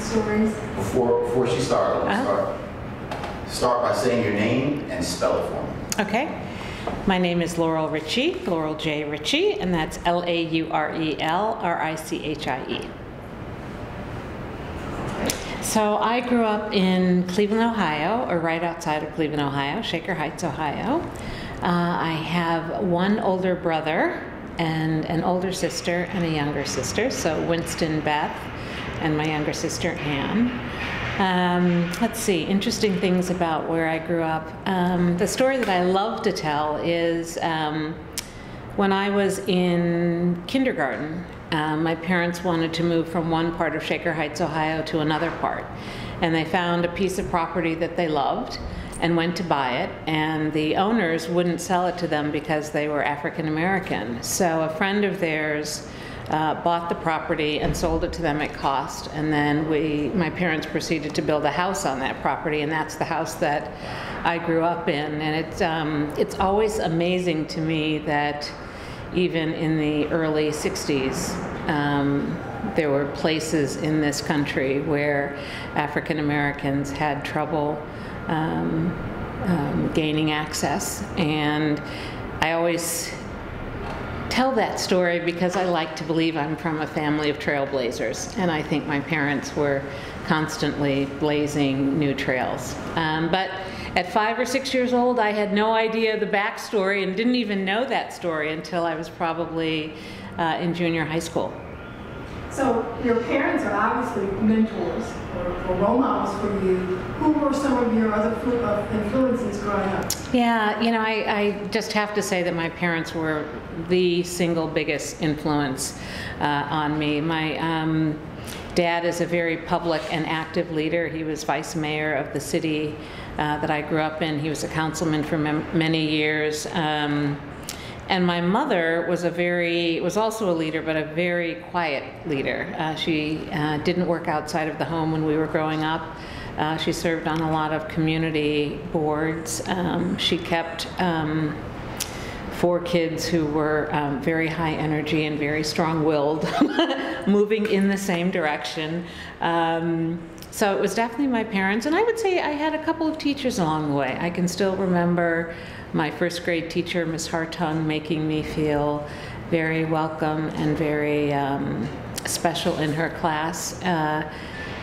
stories? Before, before she starts, Uh-huh. start, start by saying your name and spell it for me. Okay. My name is Laurel Ritchie, Laurel J. Ritchie, and that's L A U R E L R I C H I E. So I grew up in Cleveland, Ohio, or right outside of Cleveland, Ohio, Shaker Heights, Ohio. Uh, I have one older brother and an older sister and a younger sister, so Winston Beth and my younger sister Anne. Um, let's see, interesting things about where I grew up. Um, the story that I love to tell is um, when I was in kindergarten, um, my parents wanted to move from one part of Shaker Heights, Ohio to another part. And they found a piece of property that they loved and went to buy it. And the owners wouldn't sell it to them because they were African American. So a friend of theirs uh, bought the property and sold it to them at cost. And then we, my parents proceeded to build a house on that property, and that's the house that I grew up in. And it's, um, it's always amazing to me that even in the early 60s, um, there were places in this country where African Americans had trouble um, um, gaining access. And I always tell that story because I like to believe I'm from a family of trailblazers, and I think my parents were constantly blazing new trails. Um, but at five or six years old, I had no idea the backstory and didn't even know that story until I was probably uh, in junior high school. So your parents are obviously mentors or, role models for you. Who were some of your other uh, influences growing up? Yeah, you know, I, I just have to say that my parents were the single biggest influence uh, on me. My um, dad is a very public and active leader. He was vice mayor of the city uh, that I grew up in. He was a councilman for many years. Um, and my mother was a very, was also a leader, but a very quiet leader. Uh, she uh, didn't work outside of the home when we were growing up. Uh, she served on a lot of community boards. Um, she kept um, four kids who were um, very high energy and very strong willed, moving in the same direction. Um, so it was definitely my parents. And I would say I had a couple of teachers along the way. I can still remember my first grade teacher, Miss Hartung, making me feel very welcome and very um, special in her class. Uh,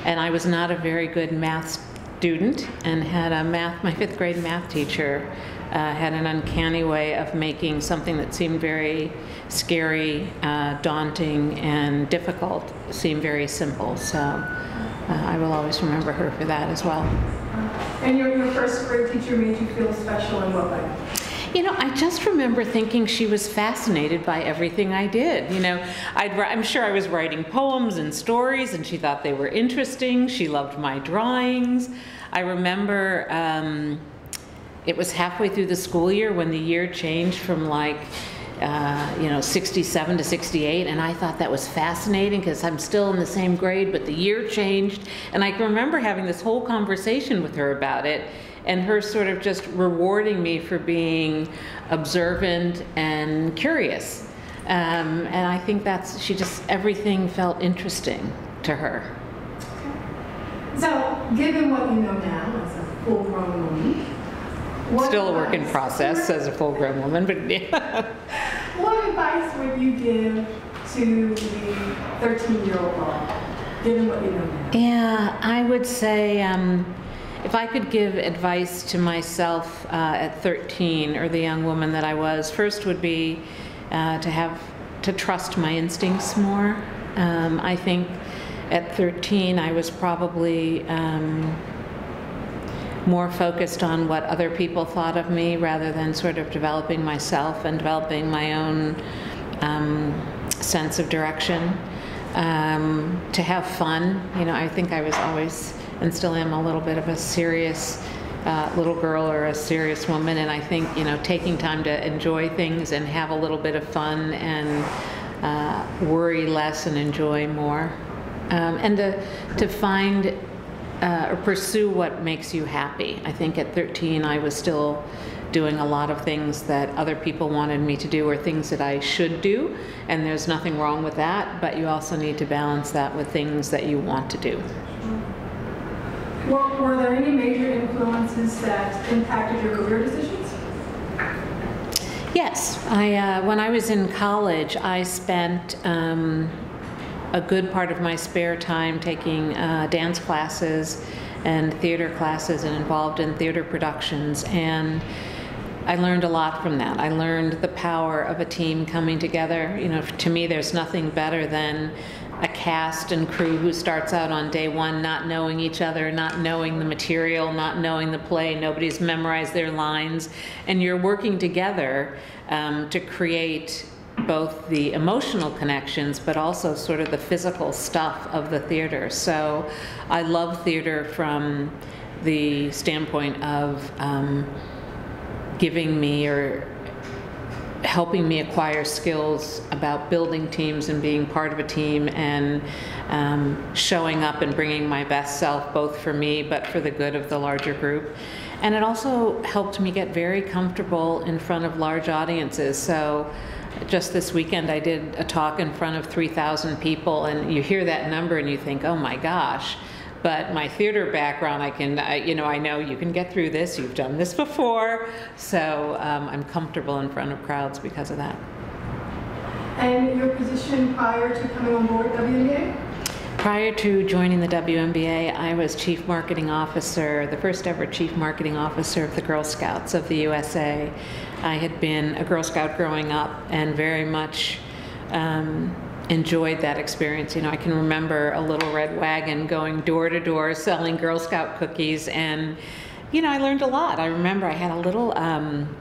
and I was not a very good math student and had a math, my fifth grade math teacher uh, had an uncanny way of making something that seemed very scary, uh, daunting, and difficult seem very simple. So uh, I will always remember her for that as well. And your, your first grade teacher made you feel special in what way? You know, I just remember thinking she was fascinated by everything I did. You know, I'd, I'm sure I was writing poems and stories, and she thought they were interesting. She loved my drawings. I remember um, it was halfway through the school year when the year changed from like, uh, you know, 67 to 68, and I thought that was fascinating because I'm still in the same grade, but the year changed. And I can remember having this whole conversation with her about it and her sort of just rewarding me for being observant and curious. Um, and I think that's, she just, everything felt interesting to her. So, given what you know now as a full-grown woman, what Still a work in process as a full grown woman, but yeah. What advice would you give to the 13-year-old Laura, given what you know now? Yeah, I would say um, if I could give advice to myself uh, at 13 or the young woman that I was, first would be uh, to have to trust my instincts more. Um, I think at 13 I was probably um, more focused on what other people thought of me rather than sort of developing myself and developing my own um, sense of direction. Um, to have fun, you know, I think I was always and still am a little bit of a serious uh, little girl or a serious woman, and I think you know taking time to enjoy things and have a little bit of fun and uh, worry less and enjoy more, um, and to to find uh, or pursue what makes you happy. I think at 13 I was still doing a lot of things that other people wanted me to do or things that I should do. And there's nothing wrong with that, but you also need to balance that with things that you want to do. Were, were there any major influences that impacted your career decisions? Yes, I, uh, when I was in college, I spent um, a good part of my spare time taking uh, dance classes and theater classes and involved in theater productions. And I learned a lot from that. I learned the power of a team coming together. You know, to me, there's nothing better than a cast and crew who starts out on day one not knowing each other, not knowing the material, not knowing the play, nobody's memorized their lines, and you're working together um, to create both the emotional connections but also sort of the physical stuff of the theater. So I love theater from the standpoint of um, giving me or helping me acquire skills about building teams and being part of a team and um, showing up and bringing my best self, both for me but for the good of the larger group. And it also helped me get very comfortable in front of large audiences. So just this weekend, I did a talk in front of 3,000 people, and you hear that number and you think, oh my gosh but my theater background, I can, I, you know, I know you can get through this. You've done this before, so um, I'm comfortable in front of crowds because of that. And your position prior to coming on board WNBA? Prior to joining the WNBA, I was Chief Marketing Officer, the first ever Chief Marketing Officer of the Girl Scouts of the USA. I had been a Girl Scout growing up and very much um, enjoyed that experience. You know, I can remember a little red wagon going door to door selling Girl Scout cookies, and you know, I learned a lot. I remember I had a little um,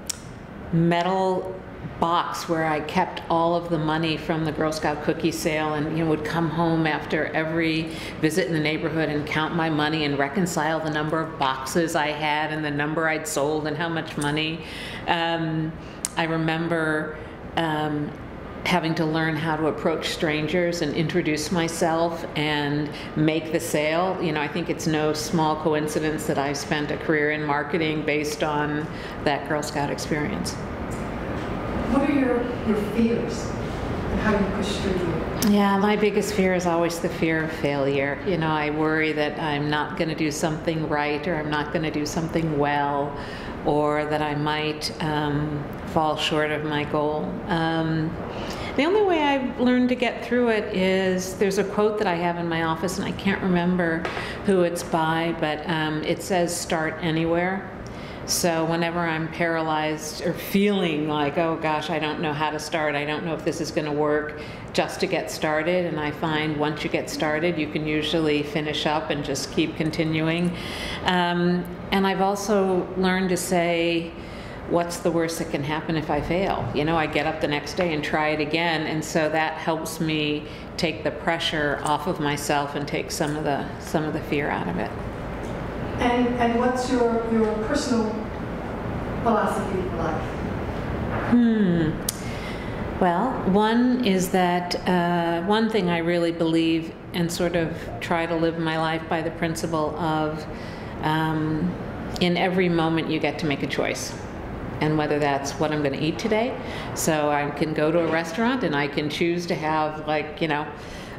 metal box where I kept all of the money from the Girl Scout cookie sale and you know would come home after every visit in the neighborhood and count my money and reconcile the number of boxes I had and the number I'd sold and how much money. Um, I remember um, having to learn how to approach strangers and introduce myself and make the sale. You know, I think it's no small coincidence that I've spent a career in marketing based on that Girl Scout experience. What are your, your fears and how you push through them? Yeah, my biggest fear is always the fear of failure. You know, I worry that I'm not going to do something right or I'm not going to do something well or that I might um, fall short of my goal. Um, the only way I've learned to get through it is there's a quote that I have in my office, and I can't remember who it's by, but um, it says, Start anywhere. So whenever I'm paralyzed or feeling like, oh gosh, I don't know how to start, I don't know if this is going to work, just to get started. And I find once you get started, you can usually finish up and just keep continuing. Um, and I've also learned to say, what's the worst that can happen if I fail? You know, I get up the next day and try it again. And so that helps me take the pressure off of myself and take some of the, some of the fear out of it. And, and what's your, your personal philosophy of life? Hmm. Well, one is that uh, one thing I really believe and sort of try to live my life by the principle of um, in every moment you get to make a choice. And whether that's what I'm going to eat today. So I can go to a restaurant and I can choose to have, like, you know,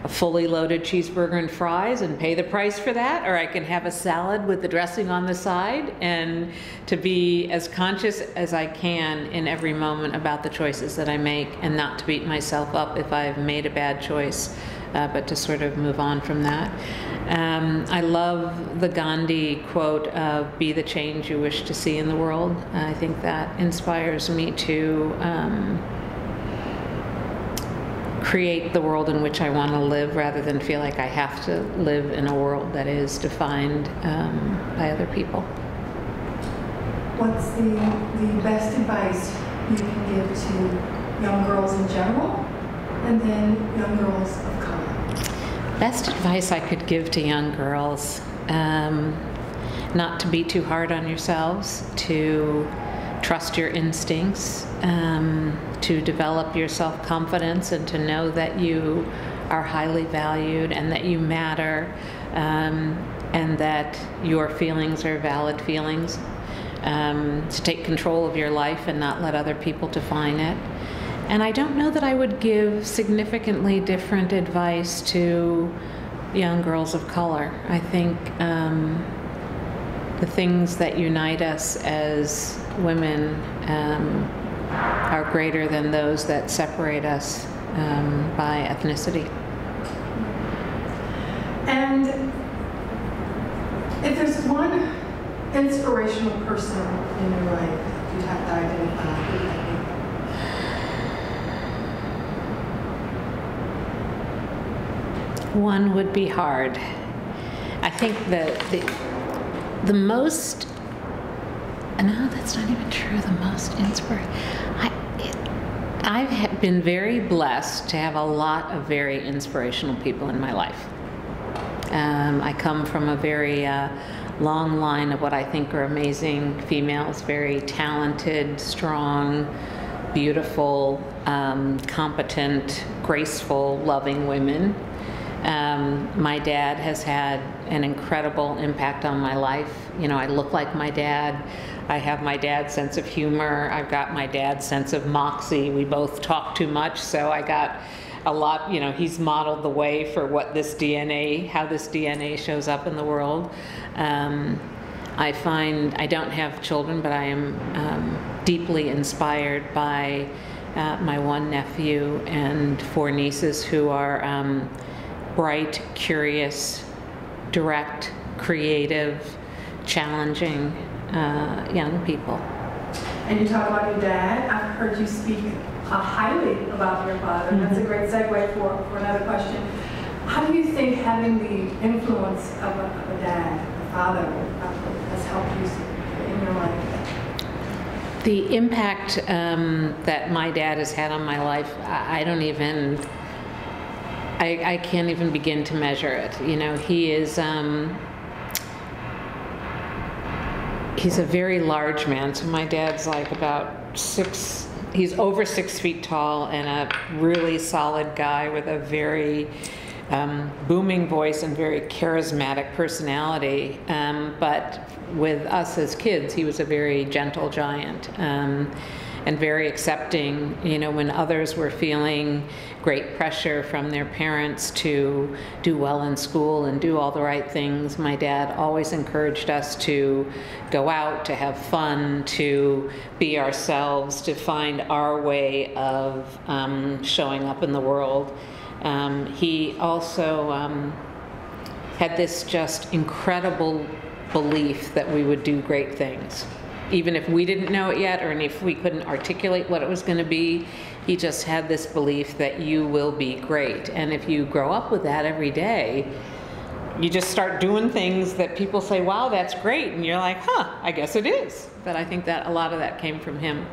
a fully loaded cheeseburger and fries and pay the price for that, or I can have a salad with the dressing on the side and to be as conscious as I can in every moment about the choices that I make and not to beat myself up if I've made a bad choice, uh, but to sort of move on from that. Um, I love the Gandhi quote of be the change you wish to see in the world. I think that inspires me to. Um, create the world in which I want to live rather than feel like I have to live in a world that is defined um, by other people. What's the, the best advice you can give to young girls in general and then young girls of color? Best advice I could give to young girls um, not to be too hard on yourselves, to trust your instincts, um, to develop your self confidence, and to know that you are highly valued and that you matter um, and that your feelings are valid feelings. um, to take control of your life and not let other people define it. And I don't know that I would give significantly different advice to young girls of color. I think um, the things that unite us as women um, are greater than those that separate us um, by ethnicity. And if there's one inspirational person in your life you'd have to identify, who would that One would be hard. I think the the, the most no, that's not even true. The most inspiring. I, I've been very blessed to have a lot of very inspirational people in my life. Um, I come from a very uh, long line of what I think are amazing females, very talented, strong, beautiful, um, competent, graceful, loving women. Um, my dad has had an incredible impact on my life. You know, I look like my dad. I have my dad's sense of humor. I've got my dad's sense of moxie. We both talk too much, so I got a lot, you know, he's modeled the way for what this DNA, how this DNA shows up in the world. Um, I find I don't have children, but I am um, deeply inspired by uh, my one nephew and four nieces who are um, bright, curious, direct, creative, challenging uh, young people. And you talk about your dad. I've heard you speak uh, highly about your father. Mm-hmm. That's a great segue for, for another question. How do you think having the influence of a, of a dad, a father, has helped you in your life? The impact um, that my dad has had on my life, I, I don't even, I, I, can't even begin to measure it. You know, he is, um, he's a very large man. So my dad's like about six, he's over six feet tall and a really solid guy with a very um, booming voice and very charismatic personality. Um, but with us as kids, he was a very gentle giant. Um, and very accepting, you know, when others were feeling great pressure from their parents to do well in school and do all the right things. My dad always encouraged us to go out, to have fun, to be ourselves, to find our way of um, showing up in the world. Um, he also um, had this just incredible belief that we would do great things even if we didn't know it yet or if we couldn't articulate what it was going to be, he just had this belief that you will be great. And if you grow up with that every day, you just start doing things that people say, wow, that's great. And you're like, huh, I guess it is. But I think that a lot of that came from him.